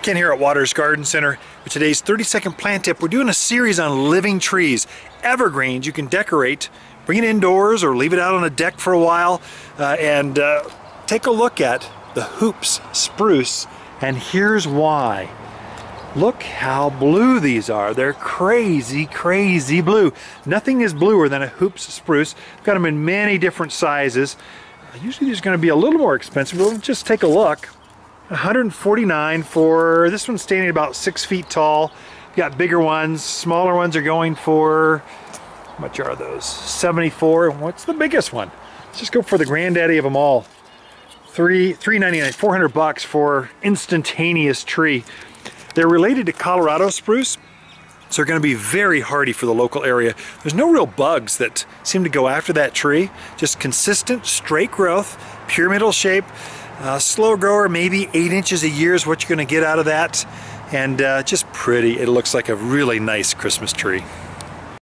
Ken here at Watters Garden Center. With today's 30 second plant tip, we're doing a series on living trees. Evergreens you can decorate, bring it indoors or leave it out on a deck for a while uh, and uh, take a look at the Hoops spruce. And here's why. Look how blue these are. They're crazy, crazy blue. Nothing is bluer than a Hoops spruce. I've got them in many different sizes. Usually these are going to be a little more expensive, but let's just take a look. 149 for this one's standing about six feet tall. You got bigger ones, smaller ones are going for how much are those? 74. What's the biggest one? Let's just go for the granddaddy of them all. Three, 399, 400 bucks for instantaneous tree. They're related to Colorado spruce, so they're going to be very hardy for the local area. There's no real bugs that seem to go after that tree. Just consistent, straight growth, pyramidal shape. Uh, slow grower, maybe eight inches a year is what you're going to get out of that. And uh, just pretty. It looks like a really nice Christmas tree.